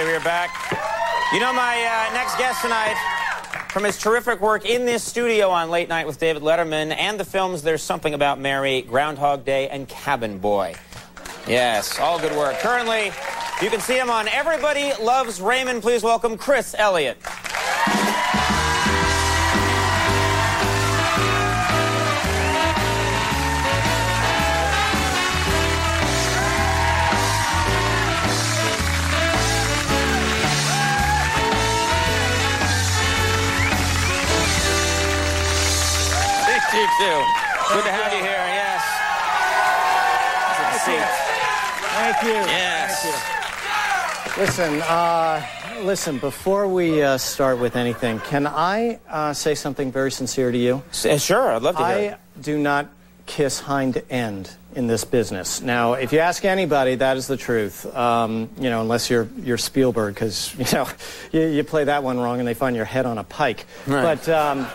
everybody. We are back. You know, my uh, next guest tonight, from his terrific work in this studio on Late Night with David Letterman and the films There's Something About Mary, Groundhog Day, and Cabin Boy. Yes, all good work. Currently, you can see him on Everybody Loves Raymond. Please welcome Chris Elliott. Too. Good to have you here, yes. A seat. Thank you. Yes. Thank you. Listen, uh, listen. Before we uh, start with anything, can I uh, say something very sincere to you? S- uh, Sure, I'd love to hear I it. do not kiss hind end in this business. Now, if you ask anybody, that is the truth. Um, you know, unless you're you're Spielberg, because you know you, you play that one wrong and they find your head on a pike. Right. But um,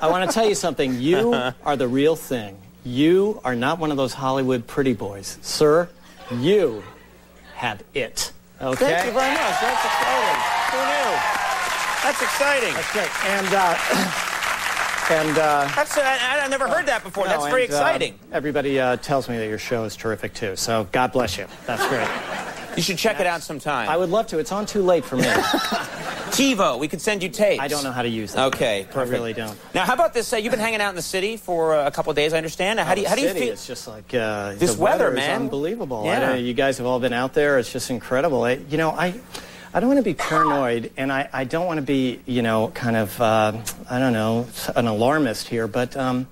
I want to tell you something. You are the real thing. You are not one of those Hollywood pretty boys, sir. You have it. Okay. Thank you very much. That's exciting. Who knew? That's exciting. That's great. And uh, and. Uh, That's, uh, I, I've never heard that before. That's very and, uh, exciting. everybody uh, tells me that your show is terrific too. So God bless you. That's great. you should check it out sometime. I would love to. It's on too late for me. TiVo, we could send you tapes. I don't know how to use that. Okay, perfect. I really don't. Now, how about this? Uh, you've been hanging out in the city for uh, a couple of days, I understand. How do you, how do you feel? It's just like uh, This the weather, is man. unbelievable. Yeah. you guys have all been out there. It's just incredible. I, you know, I. I don't want to be paranoid, and I, I don't want to be, you know, kind of, uh, I don't know, an alarmist here, but um,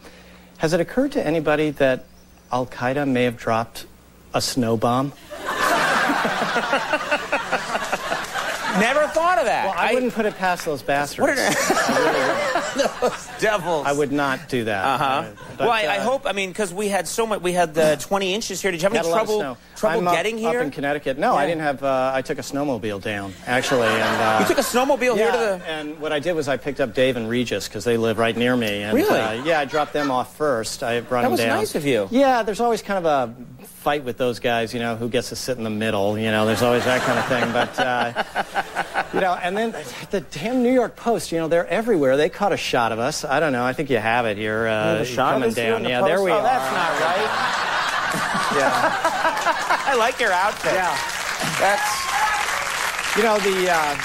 has it occurred to anybody that Al Qaeda may have dropped a snow bomb? Never thought of that. Well, I, wouldn't put it past those bastards. What are those devils? I would not do that. Uh huh. But, Well, I, I uh, hope. I mean, because we had so much. We had the 20 inches here. Did you have any a lot of trouble trouble I'm up- getting up here? in Connecticut. No, I didn't have. Uh, I took a snowmobile down actually, and uh, you took a snowmobile here to the. and what I did was I picked up Dave and Regis because they live right near me. And, Really? Uh, yeah, I dropped them off first. I brought That them was down. nice of you. Yeah, there's always kind of a fight with those guys. You know, who gets to sit in the middle. You know, there's always that kind of thing. But uh, you know, and then the damn New York Post. You know, they're everywhere. They caught a shot of us. I don't know. I think you have it here. Uh, The shot coming down. the yeah, post? there we oh, are. that's not right. Yeah. I like your outfit. yeah. That's. You know the uh,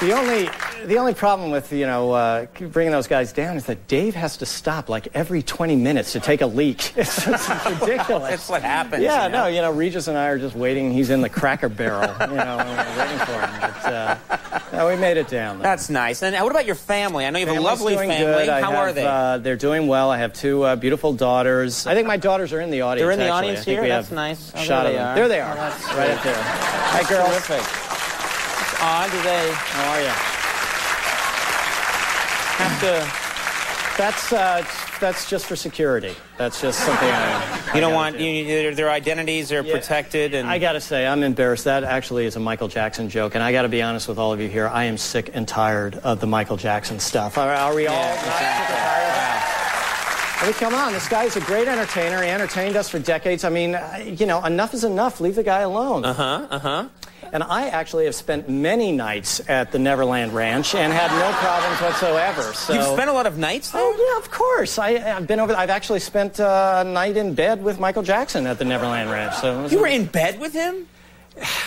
the only the only problem with you know uh, bringing those guys down is that Dave has to stop like every 20 minutes to take a leak. It's, just ridiculous. That's what happens. yeah, you know? no, you know, Regis and I are just waiting. He's in the Cracker Barrel, you know, waiting for him. But, uh, no, we made it down. though. That's nice. And what about your family? I know you have a lovely family. Good. How have, are they? Uh, they're doing well. I have two uh, beautiful daughters. I think my daughters are in the audience. They're in the actually. audience here? That's nice. Oh, shot there of they them. are. There they are. Oh, right up there. Hi, girls. Terrific. It's odd. Do they How are you? Have to? That's uh, that's just for security. That's just something I. You don't gotta want do. you, their, their identities are Yeah. protected and. I gotta say, I'm embarrassed. That actually is a Michael Jackson joke, and I gotta be honest with all of you here. I am sick and tired of the Michael Jackson stuff. Are, are we all Yeah, and exactly. tired? I mean, come on. This guy is a great entertainer. He entertained us for decades. I mean, uh, you know, enough is enough. Leave the guy alone. Uh huh. Uh huh. And I actually have spent many nights at the Neverland Ranch and had no problems whatsoever. So. You've spent a lot of nights there. Oh yeah, of course. I, I've been over. I've actually spent uh, a night in bed with Michael Jackson at the Neverland Ranch. So You a- were in bed with him.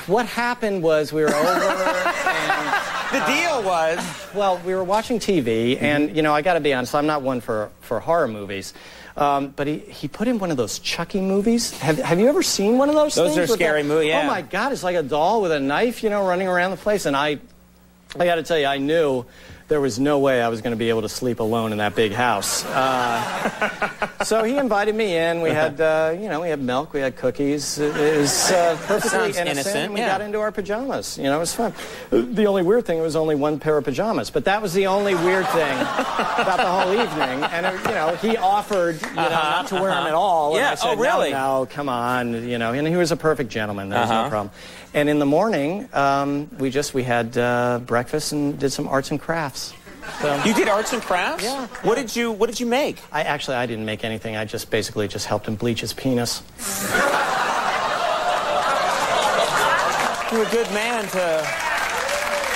What happened was we were over. and, The deal was. well, we were watching TV, and you know, I got to be honest. I'm not one for for horror movies. Um, but he, he put in one of those Chucky movies. Have, have you ever seen one of those? Those things are scary that- movie, yeah. Oh my God! It's like a doll with a knife, you know, running around the place. And I, I got to tell you, I knew there was no way I was going to be able to sleep alone in that big house. Uh, so he invited me in. We had, uh, you know, we had milk, we had cookies. It was uh, perfectly innocent. innocent, we yeah. got into our pajamas. You know, it was fun. The only weird thing it was only one pair of pajamas, but that was the only weird thing about the whole evening. And it, you know, he offered, you know, not to wear them at all. And Uh-huh, Yeah, I said, oh, really? No, no, come on. You know, and he was a perfect gentleman. There was Uh-huh. no problem. And in the morning, um, we just we had uh, breakfast and did some arts and crafts. So You did arts and crafts. Yeah. What did you What did you make? I actually I didn't make anything. I just basically just helped him bleach his penis. you're a good man to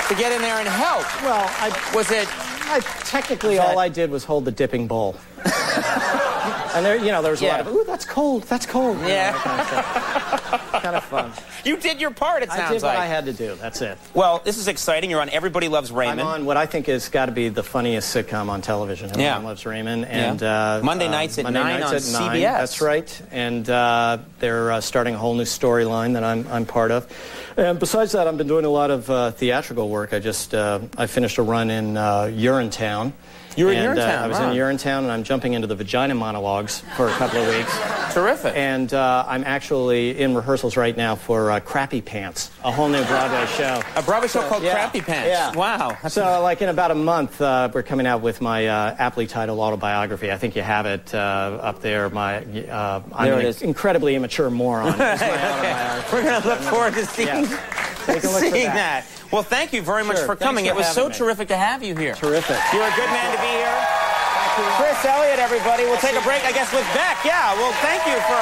to get in there and help. Well, I, Was it? I technically all I did was hold the dipping bowl. and there, you know, there was a lot of, ooh, that's cold, that's cold. you know, Yeah. kind of kind of fun. You did your part. It sounds I did like. what I had to do. That's it. Well, this is exciting. You're on Everybody Loves Raymond. I'm on what I think has got to be the funniest sitcom on television. Everyone Yeah. loves Raymond. Yeah. And uh, Monday uh, nights at Monday 9 nights on at 9. CBS. That's right. And uh, they're uh, starting a whole new storyline that I'm, I'm part of. And besides that, I've been doing a lot of uh, theatrical work. I just uh, I finished a run in uh, Urinetown. You were in And, uh, Urinetown, I was wow. in Urinetown, and I'm jumping into the vagina monologues for a couple of weeks. Terrific. And uh, I'm actually in rehearsals right now for uh, Crappy Pants, a whole new Broadway show. a Broadway show called Yeah. Crappy Pants. Yeah. Wow. That's- So, like in about a month, uh, we're coming out with my uh, aptly titled autobiography. I think you have it uh, up there. My, uh, I'm There an it is. incredibly immature moron. We're going to look forward to seeing, Yeah. Take a look for seeing that. that. Well, thank you very much Sure. for Thanks coming. for it was so me. terrific to have you here. Terrific. You're a good man to be here. Chris Elliott, everybody. We'll take a break, I guess, with Beck. Yeah, well, thank you for